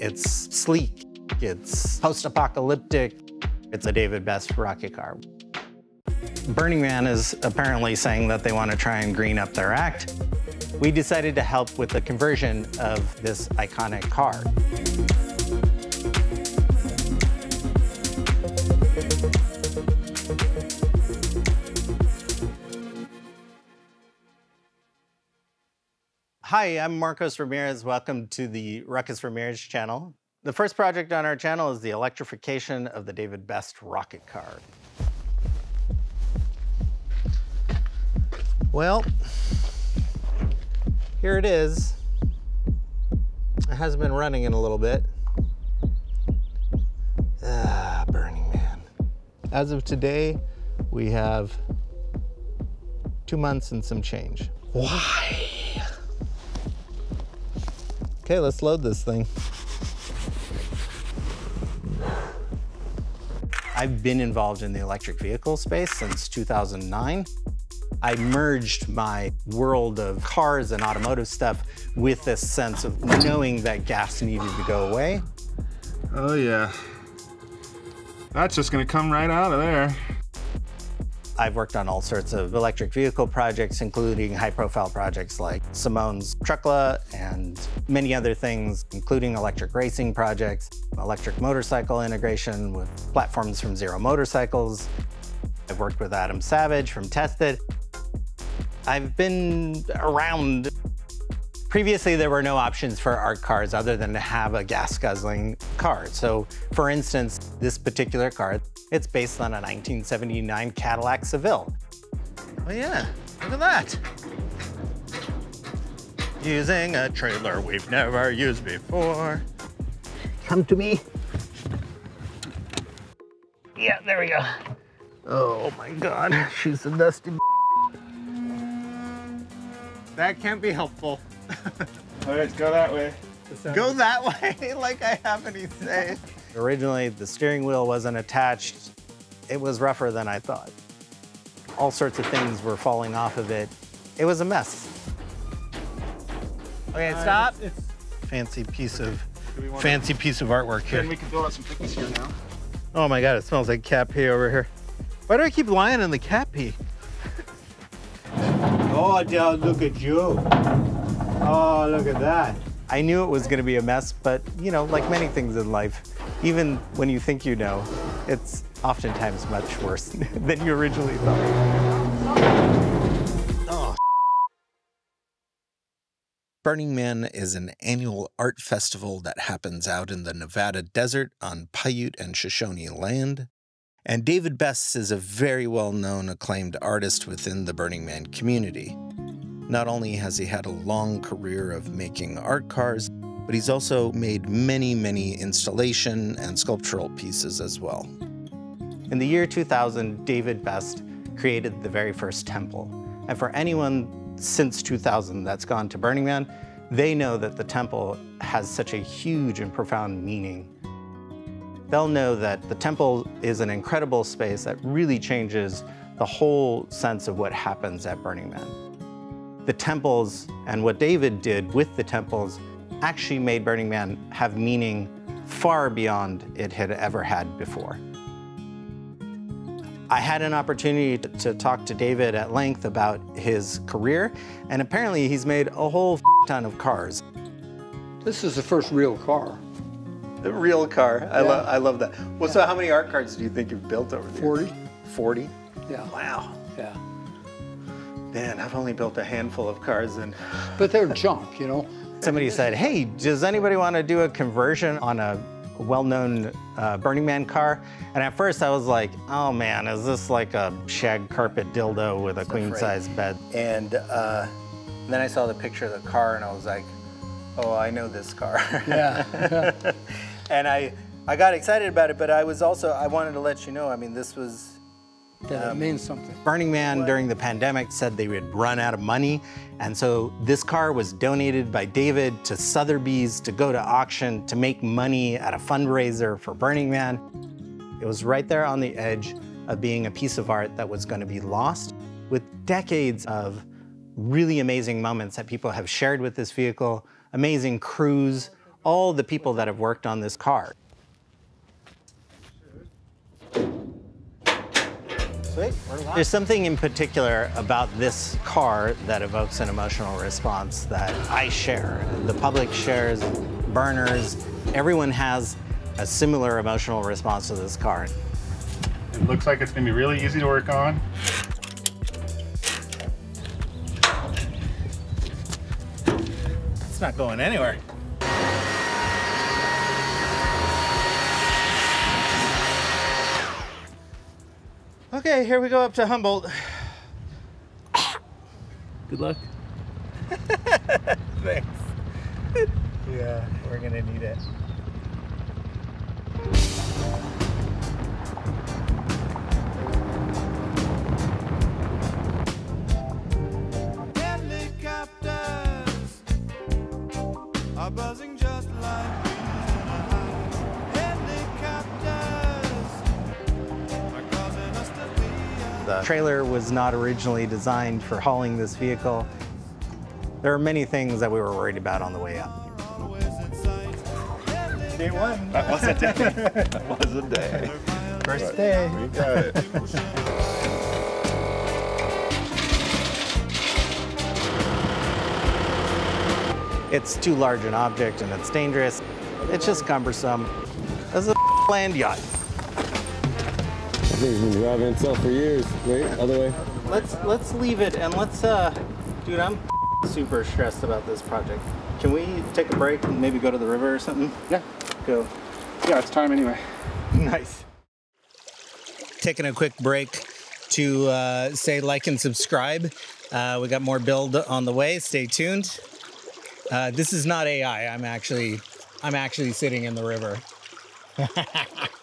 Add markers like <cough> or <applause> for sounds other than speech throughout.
It's sleek, it's post-apocalyptic, it's a David Best rocket car. Burning Man is apparently saying that they want to try and green up their act. We decided to help with the conversion of this iconic car. Hi, I'm Marcos Ramirez. Welcome to the Ruckus Ramirez channel. The first project on our channel is the electrification of the David Best rocket car. Well, here it is. It hasn't been running in a little bit. Ah, Burning Man. As of today, we have two months and some change. Why? Okay, let's load this thing. I've been involved in the electric vehicle space since 2009. I merged my world of cars and automotive stuff with this sense of knowing that gas needed to go away. Oh yeah. That's just gonna come right out of there. I've worked on all sorts of electric vehicle projects, including high profile projects like Simone's Truckla and many other things, including electric racing projects, electric motorcycle integration with platforms from Zero Motorcycles. I've worked with Adam Savage from Tested. I've been around Previously, there were no options for art cars other than to have a gas-guzzling car. So, for instance, this particular car, it's based on a 1979 Cadillac Seville. Oh yeah, look at that. Using a trailer we've never used before. Come to me. Yeah, there we go. Oh my God, she's a dusty. That can't be helpful. <laughs> All right, go that way. Go that way, <laughs> <laughs> like I have any say. Originally, the steering wheel wasn't attached. It was rougher than I thought. All sorts of things were falling off of it. It was a mess. Okay, Uh, stop. it's- fancy piece of Do we want fancy piece of artwork Then here. we can build up some thickness here now. Oh my god, it smells like cat pee over here. Why do I keep lying in the cat pee? Oh, Dad, look at you. Oh, look at that. I knew it was going to be a mess, but you know, like many things in life, even when you think you know, it's oftentimes much worse <laughs> than you originally thought. Oh. Burning Man is an annual art festival that happens out in the Nevada desert on Paiute and Shoshone land. And David Best is a very well known, acclaimed artist within the Burning Man community. Not only has he had a long career of making art cars, but he's also made many, many installation and sculptural pieces as well. In the year 2000, David Best created the very first temple. And for anyone since 2000 that's gone to Burning Man, they know that the temple has such a huge and profound meaning. They'll know that the temple is an incredible space that really changes the whole sense of what happens at Burning Man the temples and what David did with the temples actually made Burning Man have meaning far beyond it had ever had before. I had an opportunity to, to talk to David at length about his career, and apparently he's made a whole ton of cars. This is the first real car. The real car. I, Yeah. love I love that. Well, so how many art cars do you think you've built over the 40. years? 40? Yeah, Wow. yeah. Man, I've only built a handful of cars and But they're junk, you know. Somebody said, hey, does anybody want to do a conversion on a well-known uh, Burning Man car? And at first I was like, oh man, is this like a shag carpet dildo with a queen size bed? And uh, then I saw the picture of the car and I was like, oh, I know this car. Yeah. <laughs> and I, I got excited about it, but I was also, I wanted to let you know, I mean, this was, That it um, means something. Burning Man during the pandemic said they would run out of money. And so this car was donated by David to Sotheby's to go to auction to make money at a fundraiser for Burning Man. It was right there on the edge of being a piece of art that was going to be lost with decades of really amazing moments that people have shared with this vehicle, amazing crews, all the people that have worked on this car. There's something in particular about this car that evokes an emotional response that I share. The public shares, burners, everyone has a similar emotional response to this car. It looks like it's gonna be really easy to work on. It's not going anywhere. Okay, here we go up to Humboldt. Good luck. <laughs> Thanks. yeah, we're gonna need it. Helicopters are buzzing just like The trailer was not originally designed for hauling this vehicle. There are many things that we were worried about on the way up. always in sight. Day one. That was a day. <laughs> That was a day. First day. We got it. It's too large an object and it's dangerous. It's just cumbersome. This is a land yacht. That thing's been driving itself for years. Wait, other way. Let's let's leave it and let's uh dude, I'm super stressed about this project. Can we take a break and maybe go to the river or something? Yeah. Go. Yeah, it's time anyway. <laughs> Nice. Taking a quick break to uh, say like and subscribe. Uh, we got more build on the way. Stay tuned. Uh, this is not AI. I'm actually, I'm actually sitting in the river. <laughs>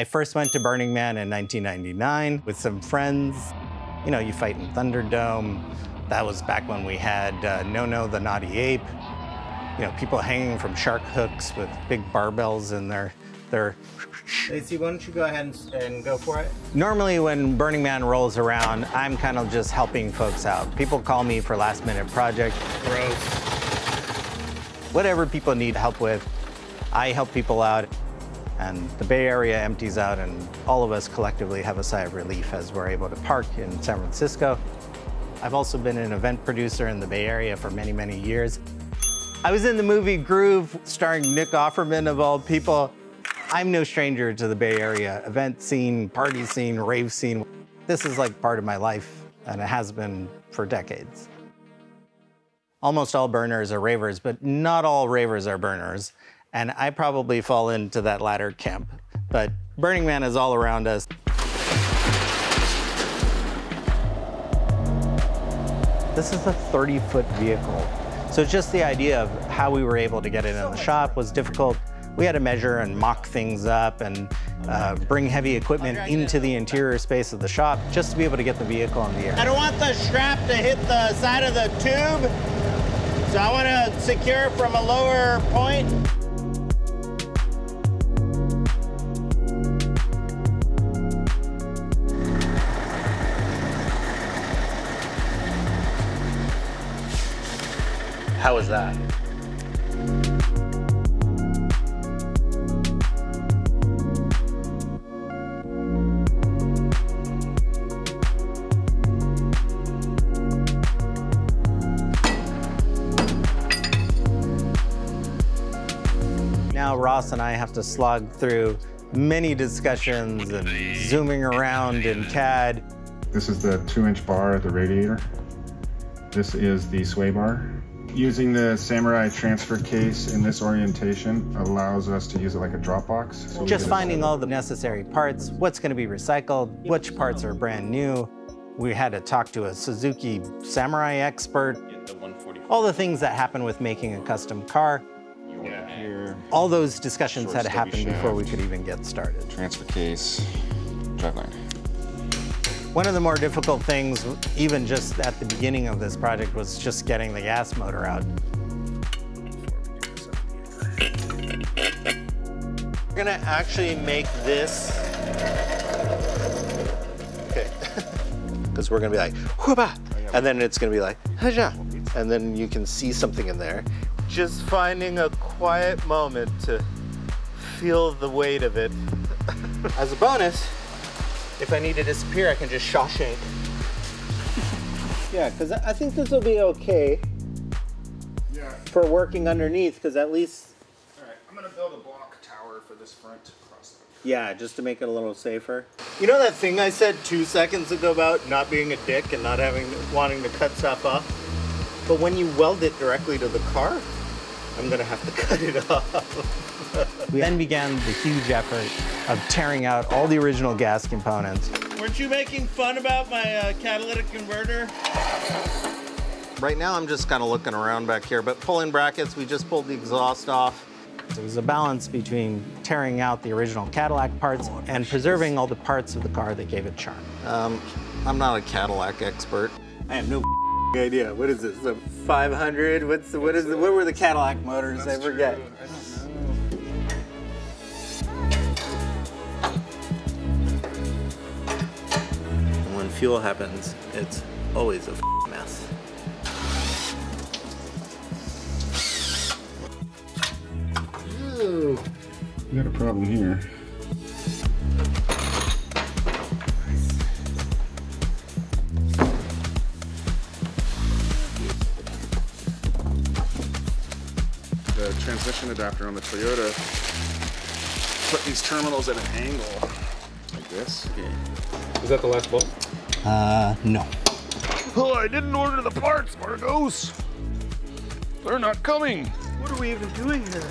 I first went to Burning Man in 1999 with some friends. You know, you fight in Thunderdome. That was back when we had uh, No No the Naughty Ape you know, people hanging from shark hooks with big barbells in their their. Lacey, why don't you go ahead and, and go for it? Normally, when Burning Man rolls around, I'm kind of just helping folks out. People call me for last minute project. Gross. Whatever people need help with, I help people out. And the Bay Area empties out, and all of us collectively have a sigh of relief as we're able to park in San Francisco. I've also been an event producer in the Bay Area for many, many years. I was in the movie Groove, starring Nick Offerman of all people. I'm no stranger to the Bay Area event scene, party scene, rave scene. This is like part of my life, and it has been for decades. Almost all burners are ravers, but not all ravers are burners. And I probably fall into that latter camp. But Burning Man is all around us. This is a 30 foot vehicle. So just the idea of how we were able to get it in the shop was difficult. We had to measure and mock things up and uh, bring heavy equipment into the interior space of the shop just to be able to get the vehicle in the air. I don't want the strap to hit the side of the tube, so I want to secure from a lower point. How was that? Now Ross and I have to slog through many discussions and zooming around in CAD. This is the two inch bar at the radiator. This is the sway bar. Using the Samurai transfer case in this orientation allows us to use it like a drop box. So Just finding all the necessary parts, what's going to be recycled, which parts are brand new. We had to talk to a Suzuki Samurai expert. All the things that happen with making a custom car. Here, All those discussions Short, had to happen before we could even get started. transfer case, driveline. One of the more difficult things, even just at the beginning of this project, was just getting the gas motor out. We're gonna actually make this. Okay. <laughs> Because we're gonna be like, whoopa, and then it's gonna be like, haja. And then you can see something in there. just finding a quiet moment to feel the weight of it. As a bonus, if I need to disappear, I can just Shawshank. <laughs> yeah, because I think this will be okay Yeah. for working underneath, because at least, All right, I'm gonna build a block tower for this front cross. yeah, just to make it a little safer. You know that thing I said two seconds ago about not being a dick and not having wanting to cut stuff off? But when you weld it directly to the car, I'm gonna have to <laughs> cut it off. We then began the huge effort of tearing out all the original gas components. Weren't you making fun about my uh, catalytic converter? Right now, I'm just kind of looking around back here, but pulling brackets, we just pulled the exhaust off. It was a balance between tearing out the original Cadillac parts and preserving all the parts of the car that gave it charm. Um, I'm not a Cadillac expert. I have no idea. What is this? A 500? What's the, what is the, what were the Cadillac motors? I forget. And when fuel happens, it's always a mess. We got a problem here. The transmission adapter on the Toyota put these terminals at an angle like this. Is that the last bolt? Uh, no. Oh, I didn't order the parts, Marcos. They're not coming. What are we even doing here?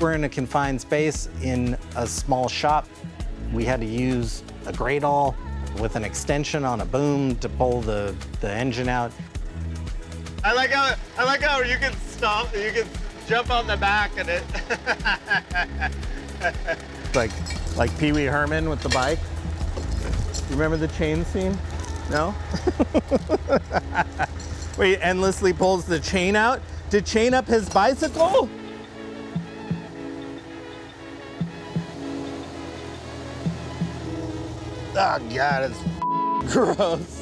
We're in a confined space in a small shop. We had to use a great awl with an extension on a boom to pull the, the engine out. I like how I like how you can stop, you can jump on the back and it. <laughs> Like, like Pee Wee Herman with the bike. Remember the chain scene? No? <laughs> Where he endlessly pulls the chain out to chain up his bicycle? Oh God, it's <laughs> gross.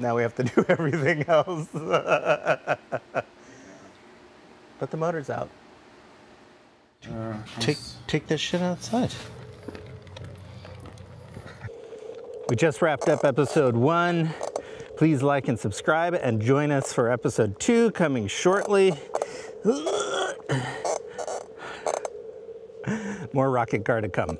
Now we have to <laughs> do everything else. <laughs> but the motor's out. Uh, take take this shit outside. We just wrapped up episode one. Please like and subscribe and join us for episode two coming shortly. <sighs> More rocket car to come.